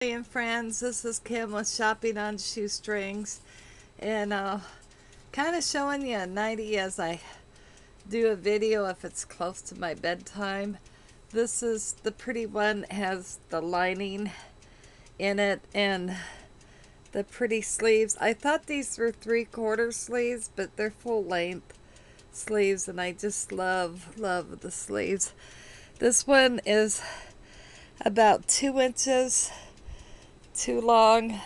Hey and friends, this is Kim with Shopping on Shoestrings and uh, kind of showing you a nightie as I do a video if it's close to my bedtime. This is the pretty one, has the lining in it and the pretty sleeves. I thought these were three-quarter sleeves, but they're full-length sleeves and I just love, love the sleeves. This one is about two inches too long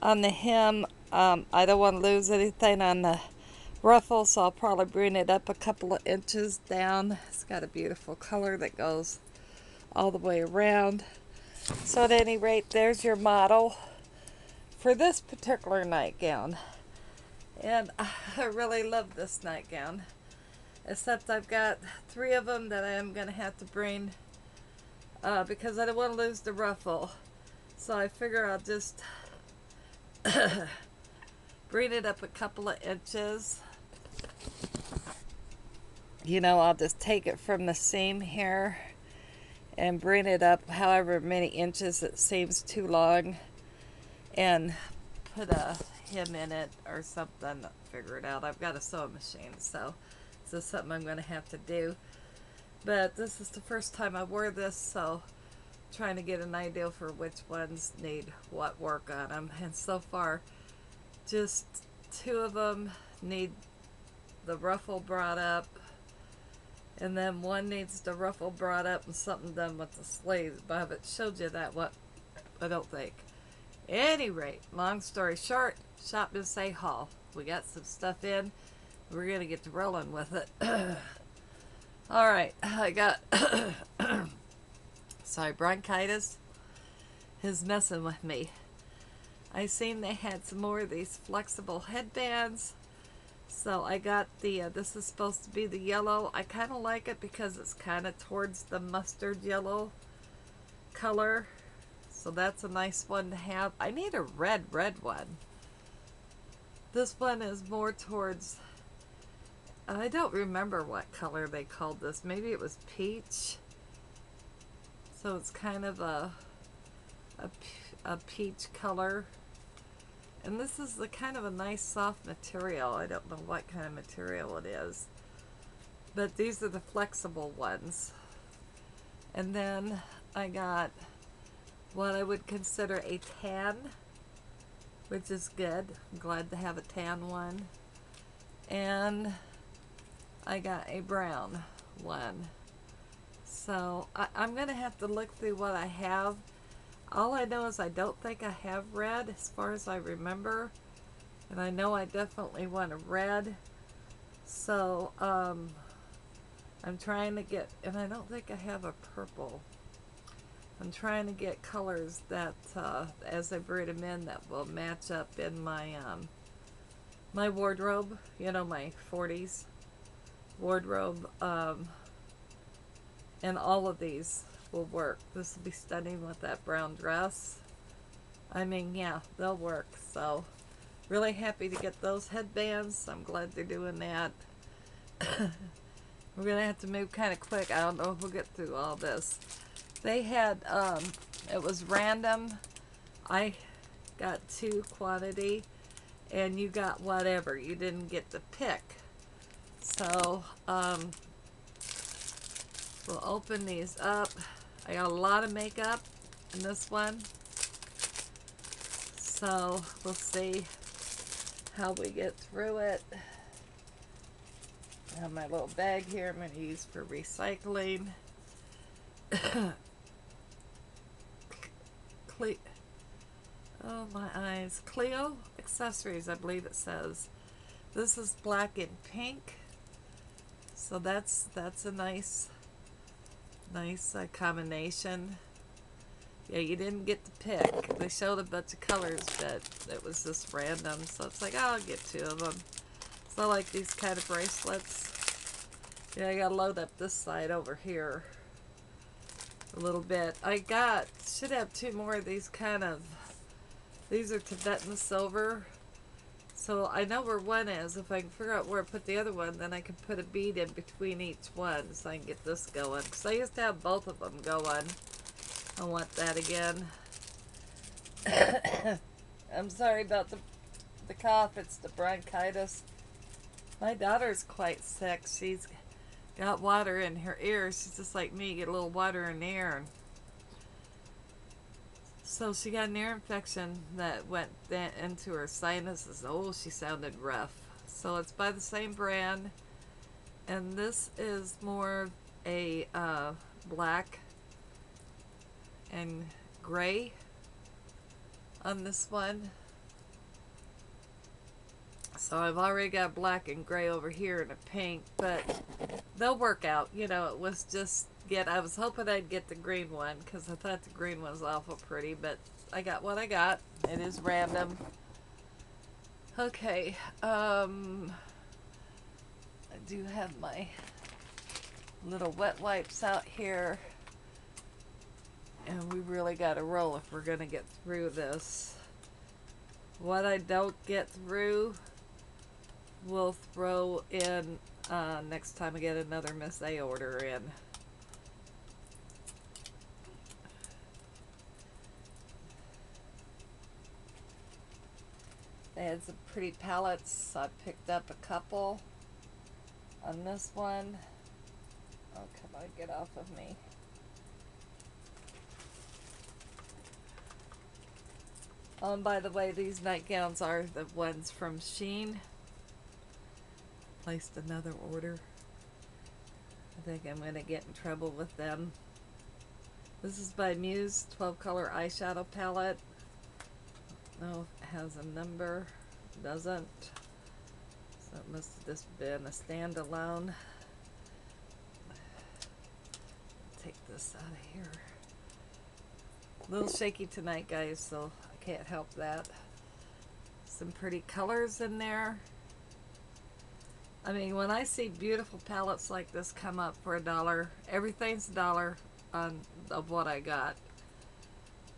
on the hem. Um, I don't want to lose anything on the ruffle, so I'll probably bring it up a couple of inches down. It's got a beautiful color that goes all the way around. So at any rate, there's your model for this particular nightgown. And I really love this nightgown. Except I've got three of them that I am going to have to bring uh, because I don't want to lose the ruffle. So I figure I'll just bring it up a couple of inches. You know, I'll just take it from the seam here and bring it up however many inches it seems too long and put a hem in it or something. Figure it out. I've got a sewing machine, so this is something I'm going to have to do. But this is the first time I wore this, so trying to get an idea for which ones need what work on them. And so far, just two of them need the ruffle brought up. And then one needs the ruffle brought up and something done with the sleeves. But I haven't showed you that what I don't think. Any rate, long story short, shop Miss A haul. We got some stuff in. We're going to get to rolling with it. Alright, I got sorry, bronchitis is messing with me. I seen they had some more of these flexible headbands. So I got the, uh, this is supposed to be the yellow. I kind of like it because it's kind of towards the mustard yellow color. So that's a nice one to have. I need a red, red one. This one is more towards, I don't remember what color they called this. Maybe it was peach. So it's kind of a, a, a peach color. And this is the kind of a nice soft material. I don't know what kind of material it is. But these are the flexible ones. And then I got what I would consider a tan, which is good. I'm glad to have a tan one. And I got a brown one. So I, am going to have to look through what I have. All I know is I don't think I have red as far as I remember. And I know I definitely want a red. So um, I'm trying to get, and I don't think I have a purple. I'm trying to get colors that, uh, as I bring them in, that will match up in my, um, my wardrobe, you know, my 40s wardrobe. Um, and all of these will work. This will be stunning with that brown dress. I mean, yeah, they'll work. So, really happy to get those headbands. I'm glad they're doing that. We're going to have to move kind of quick. I don't know if we'll get through all this. They had, um, it was random. I got two quantity and you got whatever. You didn't get to pick. So, um, We'll open these up. I got a lot of makeup in this one. So we'll see how we get through it. I have my little bag here I'm going to use for recycling. Cle oh my eyes. Cleo Accessories I believe it says. This is black and pink. So that's that's a nice Nice uh, combination. Yeah, you didn't get to pick. They showed a bunch of colors, but it was just random. So it's like, oh, I'll get two of them. So I like these kind of bracelets. Yeah, I gotta load up this side over here a little bit. I got, should have two more of these kind of, these are Tibetan silver. So I know where one is. If I can figure out where I put the other one, then I can put a bead in between each one so I can get this going. Because I used to have both of them going. I want that again. I'm sorry about the the cough. It's the bronchitis. My daughter's quite sick. She's got water in her ears. She's just like me, get a little water in the ear. So she got an ear infection that went into her sinuses. Oh, she sounded rough. So it's by the same brand. And this is more a uh, black and gray on this one. So I've already got black and gray over here and a pink, but they'll work out. You know, it was just get, I was hoping I'd get the green one because I thought the green one was awful pretty, but I got what I got. It is random. Okay, um, I do have my little wet wipes out here. And we really got to roll if we're going to get through this. What I don't get through, we'll throw in uh, next time I get another Miss A order in. They had some pretty palettes. I picked up a couple on this one. Oh, come on, get off of me. Oh, and by the way, these nightgowns are the ones from Shein. Placed another order. I think I'm going to get in trouble with them. This is by Muse 12 color eyeshadow palette. No, it has a number. Doesn't. So it must have just been a standalone. Take this out of here. A little shaky tonight, guys, so I can't help that. Some pretty colors in there. I mean, when I see beautiful palettes like this come up for a dollar, everything's a dollar on of what I got.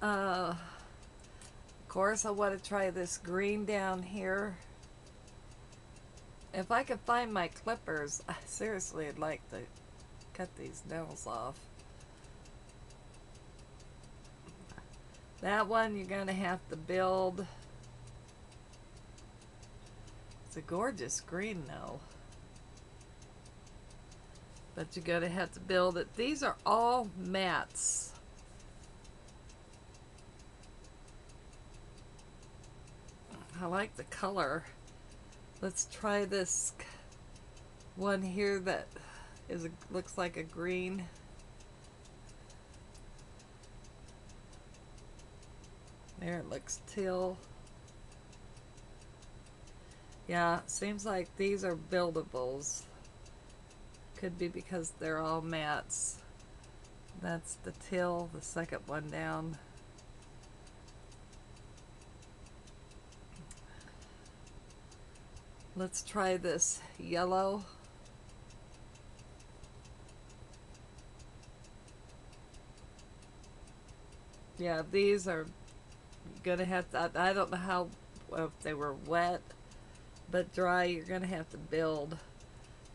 Uh, of course, I want to try this green down here. If I could find my clippers, I seriously would like to cut these nails off. That one you're going to have to build. It's a gorgeous green though. But you're going to have to build it. These are all mattes. I like the color. Let's try this one here that is a, looks like a green. There it looks teal. Yeah, seems like these are buildables. Could be because they're all mattes. That's the till, the second one down. Let's try this yellow. Yeah, these are gonna have to, I, I don't know how, if they were wet, but dry, you're gonna have to build.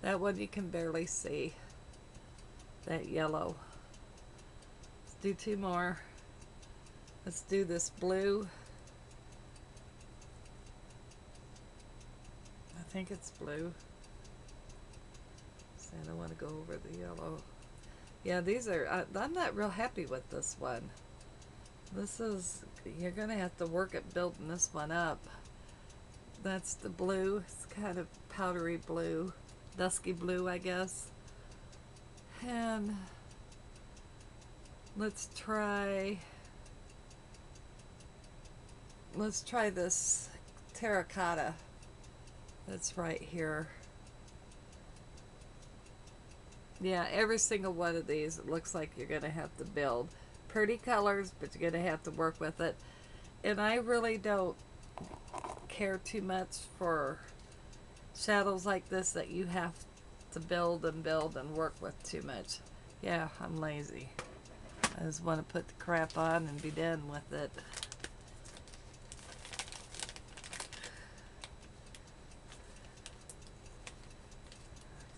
That one you can barely see. That yellow. Let's do two more. Let's do this blue. I think it's blue. So I don't want to go over the yellow. Yeah, these are, I, I'm not real happy with this one. This is, you're going to have to work at building this one up. That's the blue. It's kind of powdery blue. Dusky blue, I guess. And let's try, let's try this terracotta that's right here. Yeah, every single one of these, it looks like you're going to have to build pretty colors, but you're going to have to work with it. And I really don't care too much for shadows like this that you have to build and build and work with too much. Yeah, I'm lazy. I just want to put the crap on and be done with it.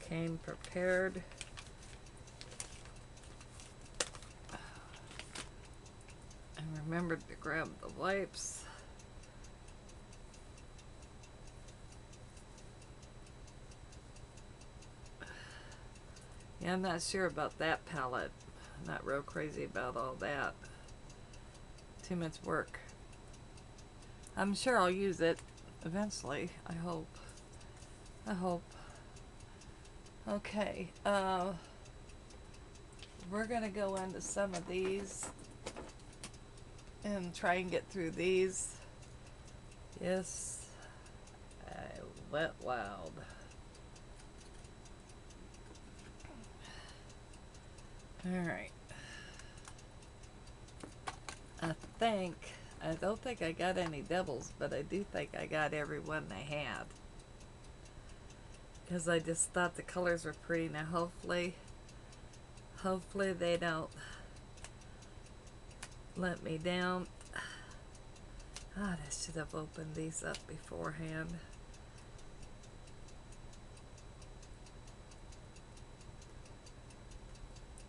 Came prepared. I remembered to grab the wipes. Yeah, I'm not sure about that palette. I'm not real crazy about all that. Too much work. I'm sure I'll use it eventually. I hope. I hope. Okay. Uh, we're going to go into some of these and try and get through these. Yes. I went wild. Alright. I think, I don't think I got any doubles, but I do think I got every one they had. Because I just thought the colors were pretty. Now hopefully, hopefully they don't let me down. Ah, I should have opened these up beforehand.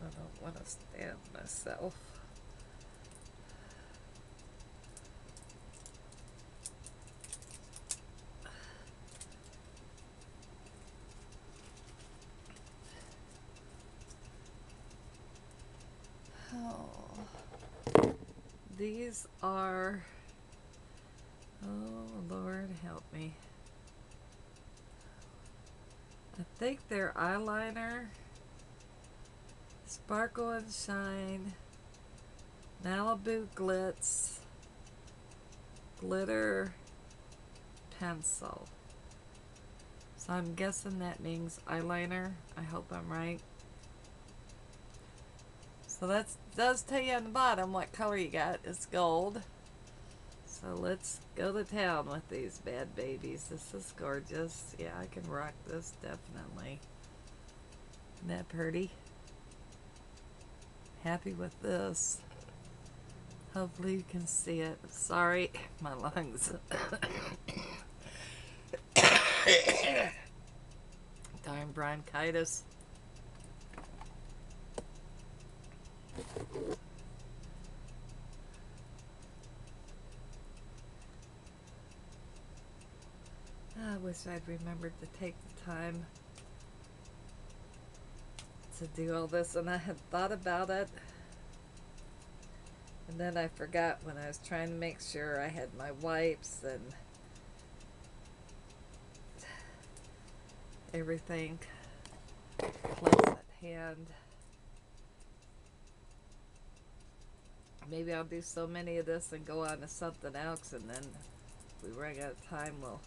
I don't want to stand myself. Oh, these are, oh Lord help me. I think they're eyeliner. Sparkle and Shine, Malibu Glitz, Glitter Pencil. So I'm guessing that means eyeliner. I hope I'm right. So that does tell you on the bottom what color you got. It's gold. So let's go to town with these bad babies. This is gorgeous. Yeah, I can rock this definitely. Isn't that pretty? Happy with this. Hopefully you can see it. Sorry, my lungs. Darn bronchitis. I wish I'd remembered to take the time to do all this and I had thought about it and then I forgot when I was trying to make sure I had my wipes and everything close at hand. Maybe I'll do so many of this and go on to something else and then if we run out of time we'll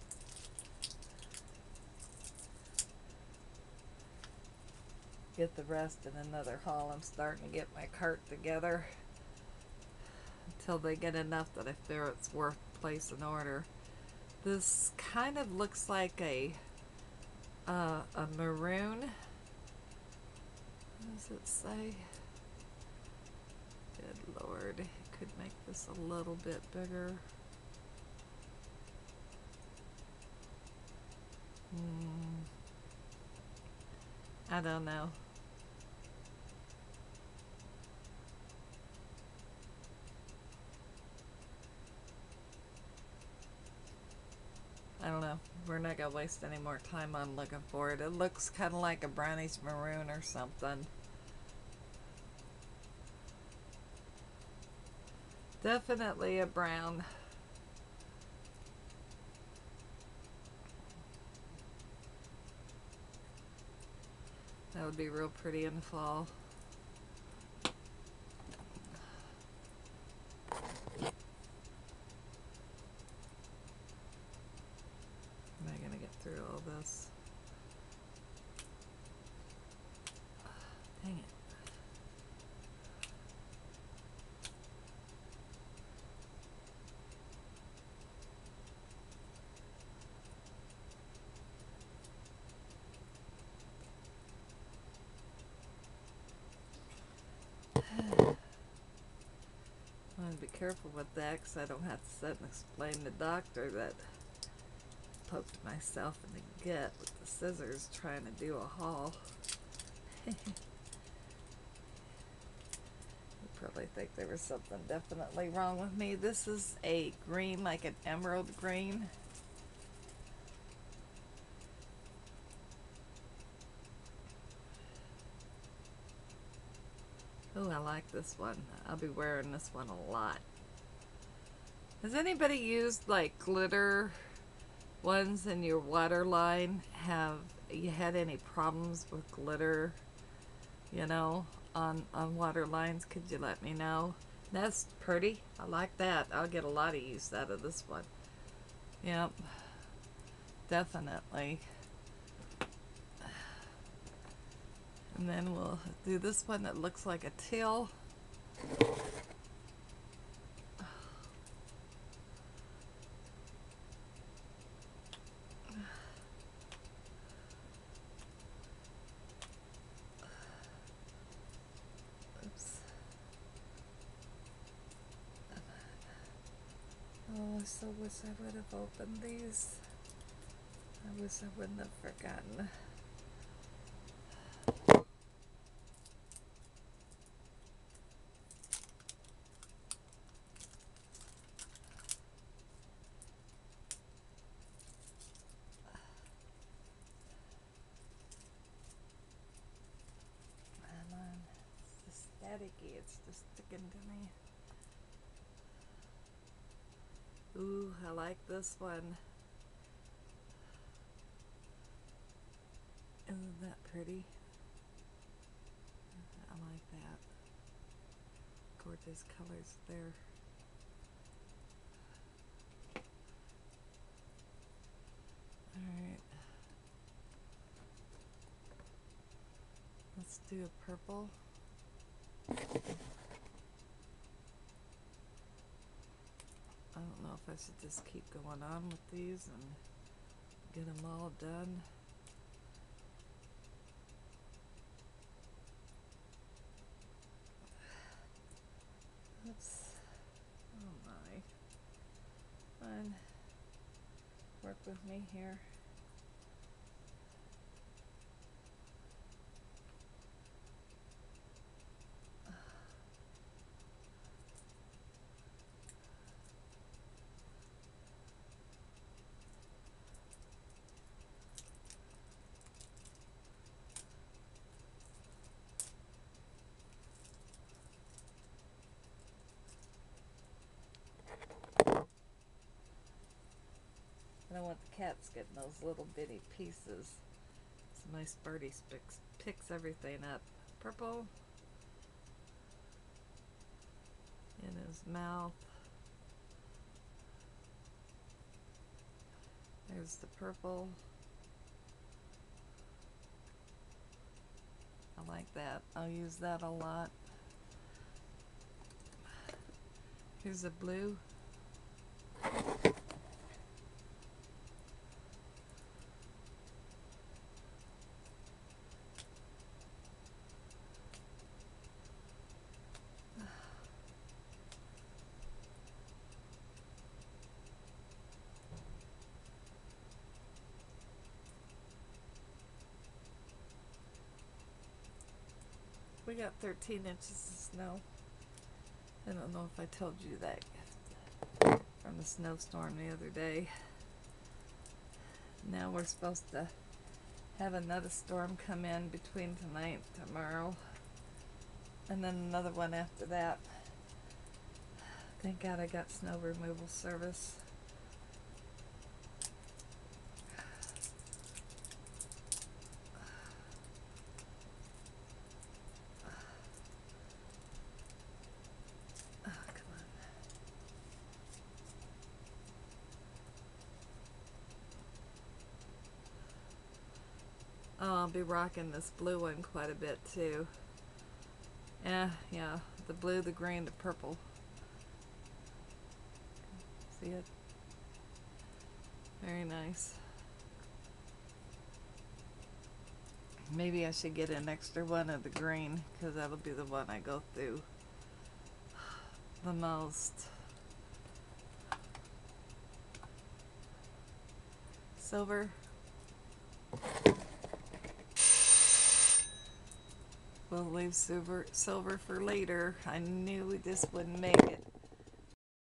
get the rest in another haul. I'm starting to get my cart together until they get enough that I feel it's worth placing order. This kind of looks like a uh, a maroon. What does it say? Good lord, it could make this a little bit bigger. Hmm. I don't know. We're not gonna waste any more time on looking for it. It looks kind of like a brownish maroon or something. Definitely a brown. That would be real pretty in the fall. Am I gonna get through all this? Dang it. I want to be careful with that because I don't have to sit and explain to the doctor that I poked myself in the gut with the scissors trying to do a haul. probably think there was something definitely wrong with me. This is a green, like an emerald green. Oh, I like this one. I'll be wearing this one a lot. Has anybody used like glitter ones in your waterline? Have you had any problems with glitter, you know, on, on water lines? Could you let me know? That's pretty. I like that. I'll get a lot of use out of this one. Yep. Definitely. And then we'll do this one that looks like a tail. Oops. Oh, I would have opened these. I wish I wouldn't have forgotten. Come on. It's staticky. It's just sticking to me. Ooh, I like this one. Isn't that pretty? I like that. Gorgeous colors there. Alright. Let's do a purple. I should just keep going on with these and get them all done. Oops. Oh my. Fine. Work with me here. The cats getting those little bitty pieces. So my Sparty picks, picks everything up. Purple in his mouth. There's the purple. I like that. I'll use that a lot. Here's a blue. Got 13 inches of snow. I don't know if I told you that from the snowstorm the other day. Now we're supposed to have another storm come in between tonight and tomorrow. And then another one after that. Thank God I got snow removal service. Be rocking this blue one quite a bit too. Yeah, yeah, the blue, the green, the purple. See it? Very nice. Maybe I should get an extra one of the green because that'll be the one I go through the most. Silver. We'll leave silver, silver for later. I knew this wouldn't make it.